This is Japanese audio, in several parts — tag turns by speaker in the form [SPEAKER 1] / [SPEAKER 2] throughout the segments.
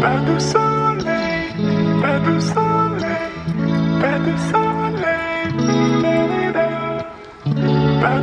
[SPEAKER 1] Pas de soleil, pas de soleil, pas de soleil, pas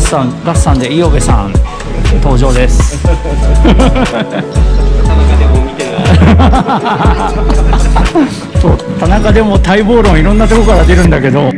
[SPEAKER 2] なんとガッサンガッサンで伊予部さん登場です。
[SPEAKER 3] 田中でも
[SPEAKER 2] 待望論いろんなとこから出るんだけど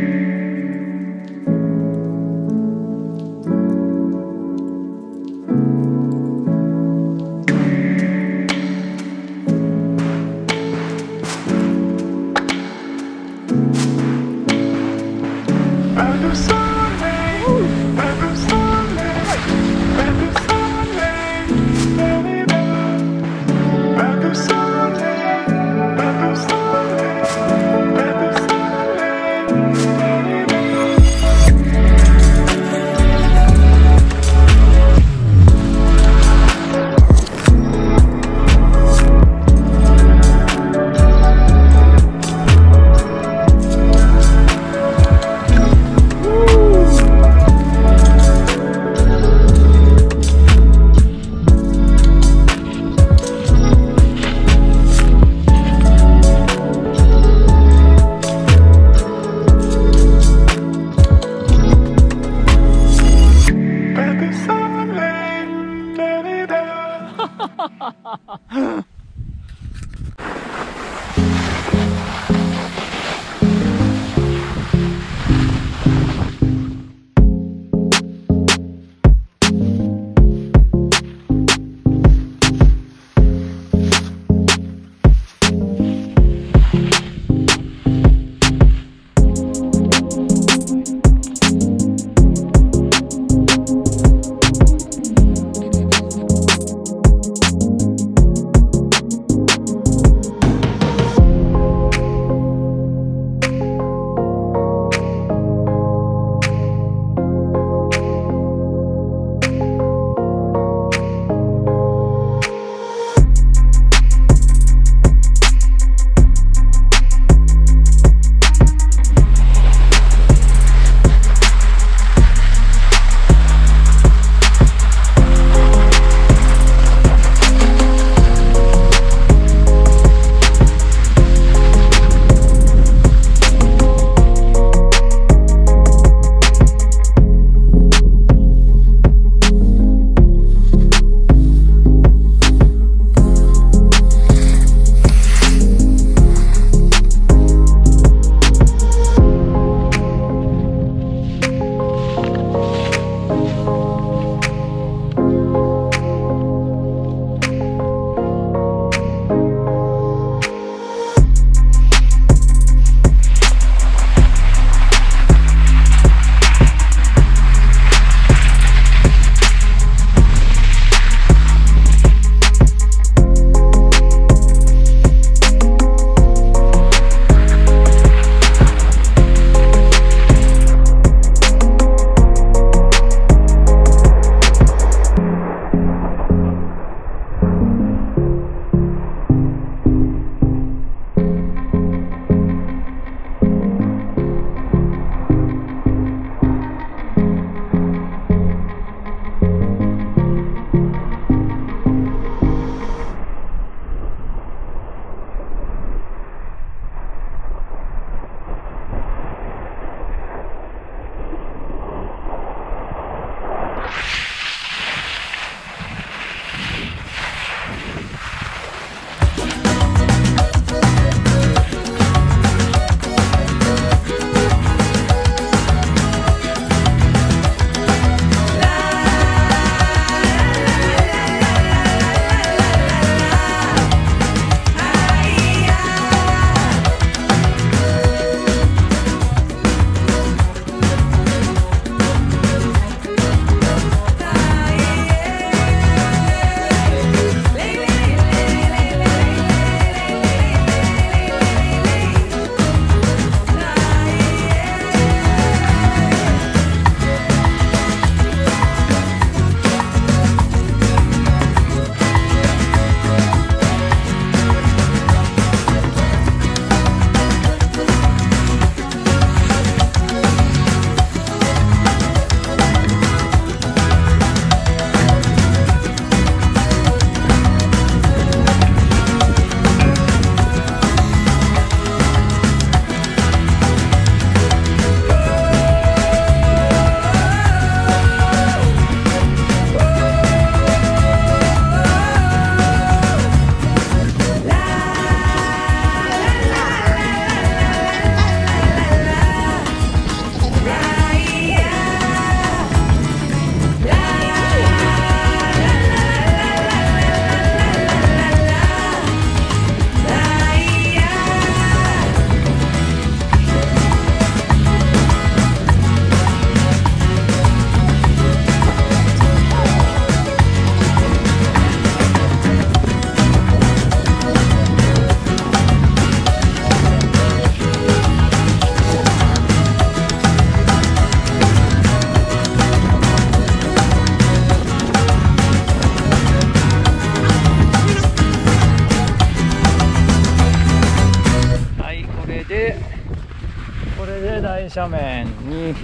[SPEAKER 1] 斜面に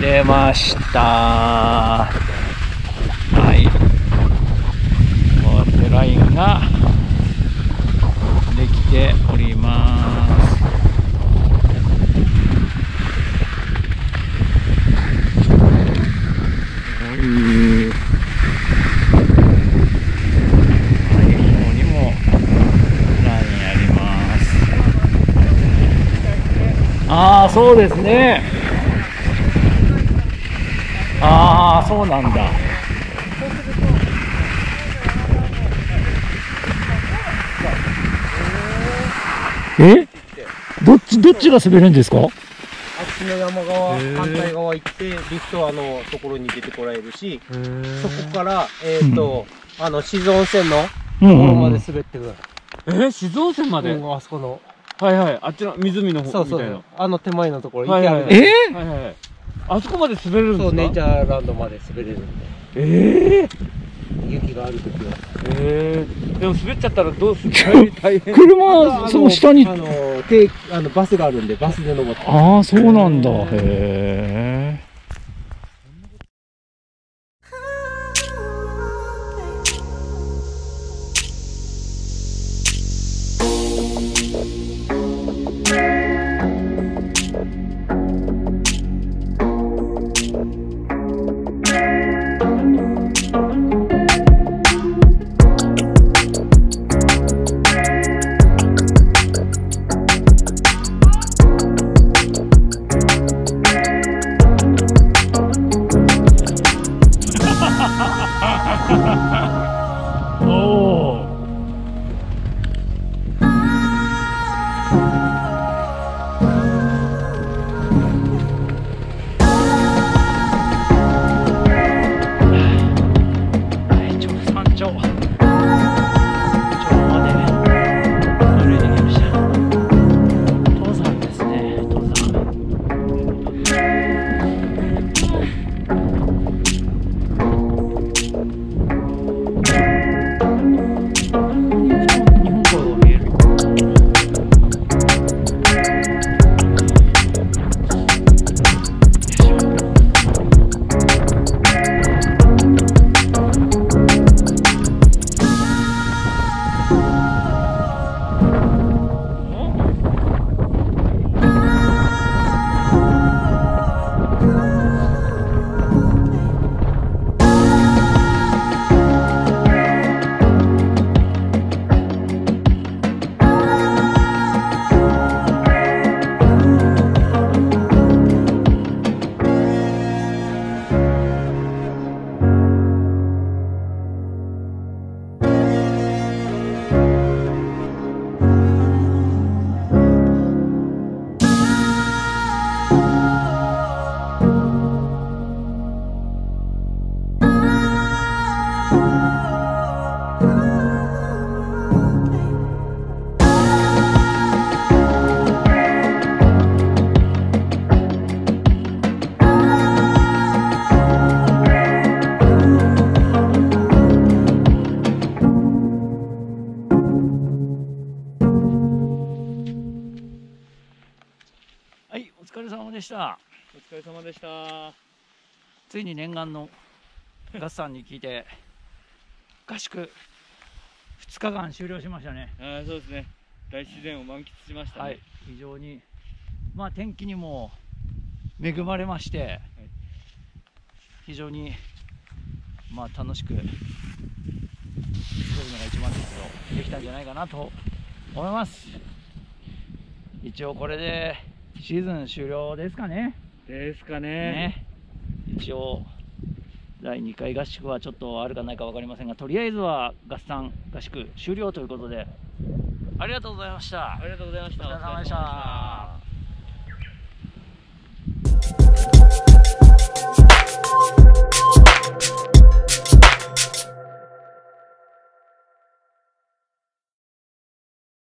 [SPEAKER 1] 出ました。はい。コースラインができておりますはいはいここにもラインありますああそうですね。ああそうなんだ。え？どっちどっちが滑るんですか？
[SPEAKER 2] あっちの山側、反対側行って、リフトアのところに出てこられるし、そこから、えっ、と、あの、静温泉の
[SPEAKER 1] う
[SPEAKER 2] ところ
[SPEAKER 1] ん
[SPEAKER 2] まで滑ってくる。
[SPEAKER 4] え静岡線まで、
[SPEAKER 2] うんあそこの、
[SPEAKER 4] はいはい。あっちの湖の方
[SPEAKER 2] そうそう。
[SPEAKER 4] みたいな。
[SPEAKER 2] あの手前のところ、
[SPEAKER 4] はいはい
[SPEAKER 2] 池ある
[SPEAKER 1] えー
[SPEAKER 4] はいはいあそこまで滑れるんですか？
[SPEAKER 2] そう、ネイチャーランドまで滑れるんで、
[SPEAKER 4] ええ
[SPEAKER 2] 雪があるときは。
[SPEAKER 4] ええでも滑っちゃったらどうする？大大変。
[SPEAKER 1] 車その下に
[SPEAKER 2] あの、定あのバスがあるんで、バスで登って。
[SPEAKER 1] ああそうなんだ。へえでした。お疲れ様でしたついに念願のガッサンに聞いて、合宿2日間終了しましたね。
[SPEAKER 4] あーそうですね大自然を満喫しましたね、
[SPEAKER 1] はい、非常に、まあ天気にも恵まれまして、非常に、まあ楽しく過ごるのが一番ですけど、できたんじゃないかなと思います。一応これでシーズン終了ですかね。
[SPEAKER 4] ですかね。
[SPEAKER 1] ね一応、第2回合宿はちょっとあるかないか分かりませんが、とりあえずは合算合宿終了ということで、ありがとうございました。
[SPEAKER 4] ありがとうございました。
[SPEAKER 1] お疲れ様でした。You.